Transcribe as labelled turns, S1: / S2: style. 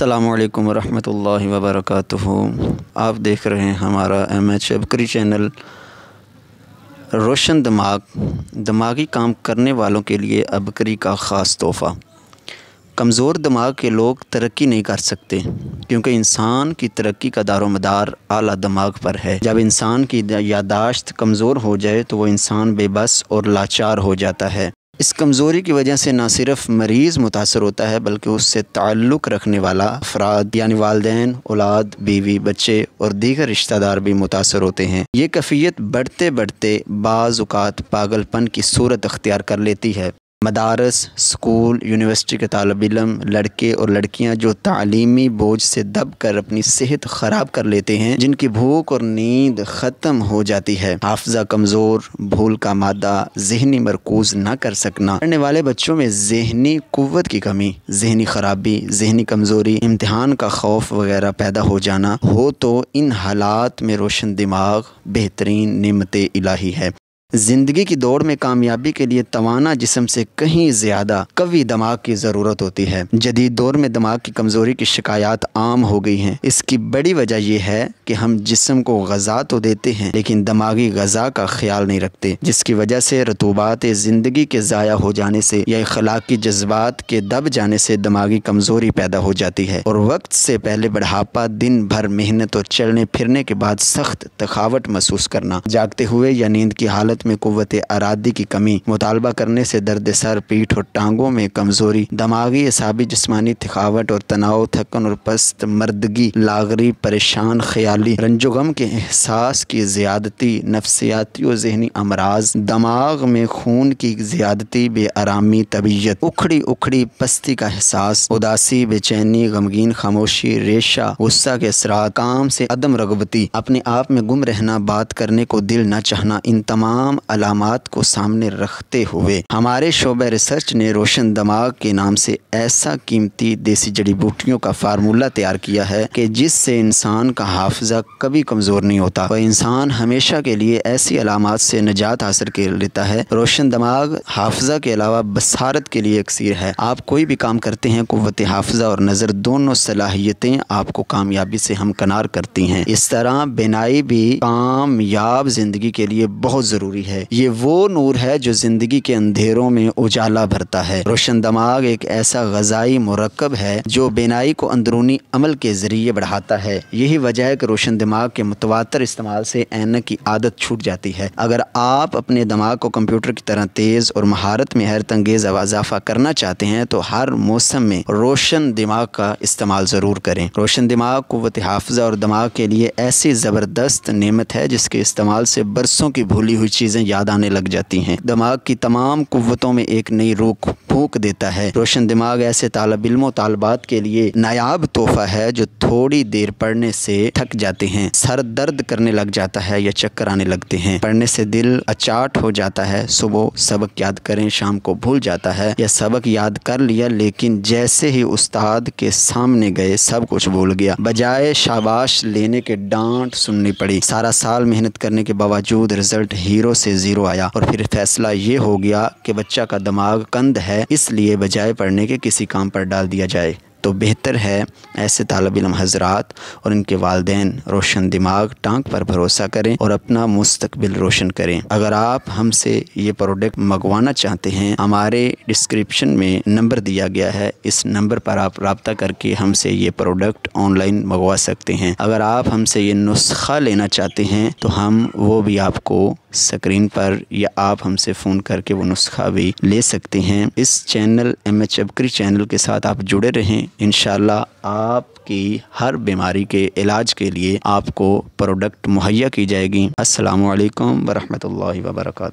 S1: असलकम वरहमल वबरक आप देख रहे हैं हमारा एम एच अबकरी चैनल रोशन दिमाग, दिमागी काम करने वालों के लिए अबकरी का ख़ास तोहफ़ा। कमज़ोर दिमाग के लोग तरक्की नहीं कर सकते, क्योंकि इंसान की तरक्की का दारो मदार आला दिमाग पर है। जब इंसान की यादाश्त कमज़ोर हो जाए तो वह इंसान बेबस और लाचार हो जाता है। इस कमज़ोरी की वजह से ना सिर्फ़ मरीज़ मुतासर होता है, बल्कि उससे ताल्लुक़ रखने वाला अफराद, यानी वालदेन, औलाद, बीवी, बच्चे और दीगर रिश्तेदार भी मुतासर होते हैं। ये कफ़ियत बढ़ते बढ़ते बाज़ात पागलपन की सूरत अख्तियार कर लेती है। मदारस, स्कूल, यूनिवर्सिटी के तालब इलम लड़के और लड़कियाँ जो तालीमी बोझ से दब कर अपनी सेहत ख़राब कर लेते हैं, जिनकी भूख और नींद ख़त्म हो जाती है। हाफजा कमज़ोर, भूल का मादा, जहनी मरकूज न कर सकना। पढ़ने वाले बच्चों में जहनी कुत की कमी, जहनी ख़राबी, जहनी कमज़ोरी, इम्तहान का खौफ वगैरह पैदा हो जाना, हो तो इन हालात में रोशन दिमाग बेहतरीन नमत इलाही है। ज़िंदगी की दौड़ में कामयाबी के लिए तवाना जिसम से कहीं ज़्यादा कवि दिमाग की ज़रूरत होती है। जदीद दौर में दिमाग की कमज़ोरी की शिकायत आम हो गई हैं। इसकी बड़ी वजह यह है कि हम जिसम को गज़ा तो देते हैं, लेकिन दिमागी गज़ा का ख्याल नहीं रखते, जिसकी वजह से रतूबात ज़िंदगी के ज़ाया हो जाने से या अखलाकी जज्बात के दब जाने से दिमागी कमज़ोरी पैदा हो जाती है। और वक्त से पहले बढ़ापा, दिन भर मेहनत और चलने फिरने के बाद सख्त थकावट महसूस करना, जागते हुए या नींद की हालत हालत में कुत अरादी की कमी, मुतालबा करने से दर्द सर, पीठ और टांगों में कमज़ोरी, दमागी असाबी जिसमानी थकावट और तनाव, थकन और पस्त, मर्दगी, लागरी, परेशान, ख्याली, रंजोगम के एहसास की ज़्यादती, नफसियाती और जहनी अमराज, दमाग में खून की ज़्यादती, बेआरामी, तबीयत, उखड़ी उखड़ी, पस्ती का एहसास, उदासी, बेचैनी, गमगीन, खामोशी, रेशा, गुस्सा के असरा काम से अदम रगबती, अपने आप में गुम रहना, बात करने को दिल न चाहना, इन तमाम तमाम अलामत को सामने रखते हुए, हमारे शोबे रिसर्च ने रोशन दमाग के नाम से ऐसा कीमती देसी जड़ी बूटियों का फार्मूला तैयार किया है कि जिससे इंसान का हाफजा कभी कमज़ोर नहीं होता। वह इंसान हमेशा के लिए ऐसी अलामत से निजात हासिल कर लेता है। रोशन दमाग, हाफजा के अलावा बसारत के लिए अक्सर है। आप कोई भी काम करते हैं कुत हाफजा और नज़र दोनों सलाहियतें आपको कामयाबी से हमकनार करती हैं। इस तरह बिनाई भी कामयाब ज़िंदगी के लिए बहुत ज़रूरी ज़रूरी है। ये वो नूर है जो ज़िंदगी के अंधेरों में उजाला भरता है। रोशन दिमाग एक ऐसा गज़ाई मरकब है जो बेनाई को अंदरूनी अमल के ज़रिए बढ़ाता है। यही वजह है कि रोशन दिमाग के मुतवातर इस्तेमाल से ऐनक की आदत छूट जाती है। अगर आप अपने दिमाग को कंप्यूटर की तरह तेज़ और महारत में हैरत अंगेज़ इजाफा करना चाहते हैं तो हर मौसम में रोशन दिमाग का इस्तेमाल ज़रूर करें। रोशन दिमाग कुत हाफजा और दिमाग के लिए ऐसी ज़बरदस्त नेमत है जिसके इस्तेमाल से बरसों की भूली हुई चीज़ें याद आने लग जाती हैं। दिमाग की तमाम कुतों में एक नई रूख फूक देता है। रोशन दिमाग ऐसे तालब इल्म तालबात के लिए नायाब तोहफ़ा है जो थोड़ी देर पढ़ने से थक जाते हैं। सर दर्द करने लग जाता है या चक्कर आने लगते हैं। पढ़ने से दिल अचाट हो जाता है। सुबह सबक याद करें, शाम को भूल जाता है। या सबक याद कर लिया, लेकिन जैसे ही उस्ताद के सामने गए, सब कुछ भूल गया। बजाय शाबाश लेने के डांट सुननी पड़ी। सारा साल मेहनत करने के बावजूद रिज़ल्ट हीरो से ज़ीरो आया। और फिर फैसला ये हो गया कि बच्चा का दिमाग कंद है इसलिए बजाय पढ़ने के किसी काम पर डाल दिया जाए। तो बेहतर है ऐसे तालब इलम हजरात और इनके वालदेन रोशन दिमाग टांग पर भरोसा करें और अपना मुस्तबिल रोशन करें। अगर आप हमसे ये प्रोडक्ट मंगवाना चाहते हैं, हमारे डिस्क्रिप्शन में नंबर दिया गया है। इस नंबर पर आप रबता करके हमसे ये प्रोडक्ट ऑनलाइन मंगवा सकते हैं। अगर आप हमसे ये नुस्खा लेना चाहते हैं तो हम वो भी आपको स्क्रीन पर या आप हमसे फ़ोन करके वो नुस्खा भी ले सकते हैं। इस चैनल एम एच चैनल के साथ आप जुड़े रहें। इन आपकी हर बीमारी के इलाज के लिए आपको प्रोडक्ट मुहैया की जाएगी। असलकम वरहमल वर्का